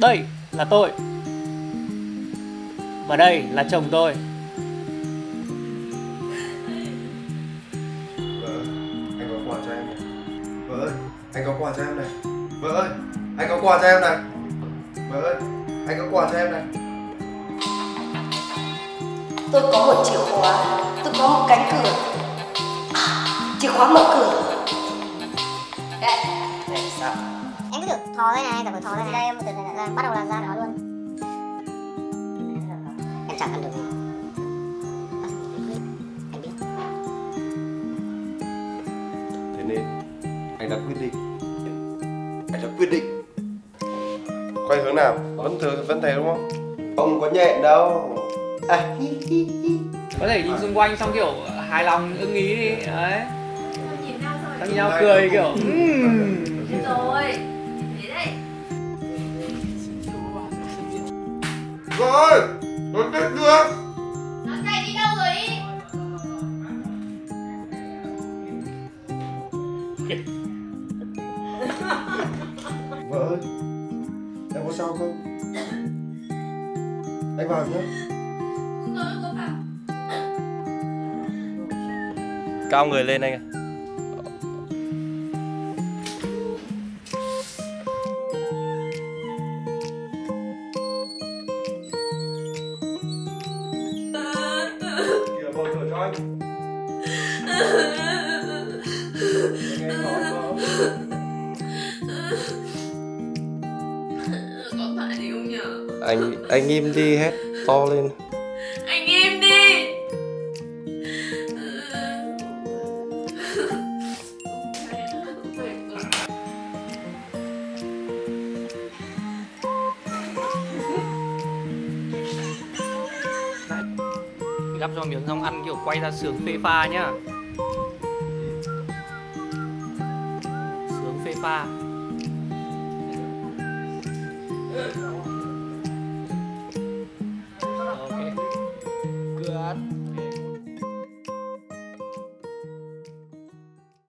Đây là tôi Và đây là chồng tôi Vợ ơi, anh có quà cho em này. Vợ ơi, anh có quà cho em này. Vợ ơi, anh có quà cho em này. Vợ ơi, anh có quà cho em này. Tôi có một chìa khóa, tôi có một cánh cửa. À, chìa khóa mở cửa. Đây, đây sao? Em cứ thử thò đây này, thử thò đây này. Đây em từ từ là bắt đầu là ra nó luôn. Em chẳng ăn được gì. Anh biết. Thế nên anh đã quyết định. Anh đã quyết định. Quay hướng nào? Vẫn thường vẫn thế đúng không? Không có nhẹ đâu. À, hi, hi, hi. Có thể nhìn xung quanh xong kiểu hài lòng ưng ý đi Đấy nhìn nhau rồi Xong nhìn nhau cười kiểu "Ừm." rồi Rồi, nó chết chưa? nó chạy đi đâu rồi đi Vợ ơi, em có sao không? Anh vào nhé. Cao người lên anh ạ. Kìa, nghe không? có phải không nhở anh anh im đi hét to lên. Anh im đi Gắp cho miếng xong ăn kiểu quay ra sướng phê pha nhá. Sướng phê pha. Ok. Good